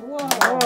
Whoa.